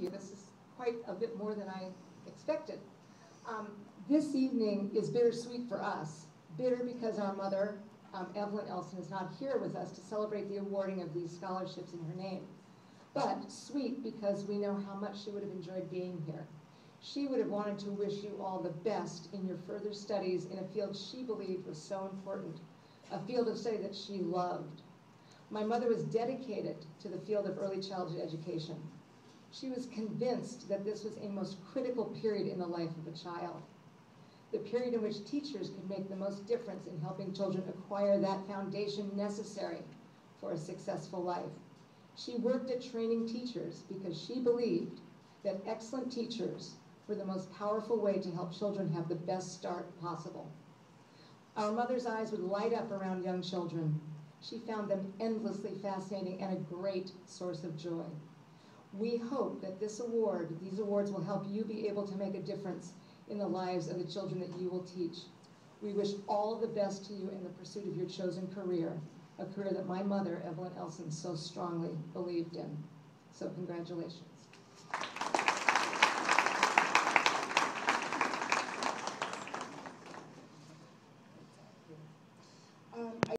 you. This is quite a bit more than I expected. Um, this evening is bittersweet for us. Bitter because our mother, um, Evelyn Elson, is not here with us to celebrate the awarding of these scholarships in her name. But sweet because we know how much she would have enjoyed being here. She would have wanted to wish you all the best in your further studies in a field she believed was so important, a field of study that she loved. My mother was dedicated to the field of early childhood education. She was convinced that this was a most critical period in the life of a child, the period in which teachers could make the most difference in helping children acquire that foundation necessary for a successful life. She worked at training teachers because she believed that excellent teachers were the most powerful way to help children have the best start possible. Our mother's eyes would light up around young children. She found them endlessly fascinating and a great source of joy. We hope that this award, these awards will help you be able to make a difference in the lives of the children that you will teach. We wish all the best to you in the pursuit of your chosen career, a career that my mother, Evelyn Elson, so strongly believed in. So congratulations.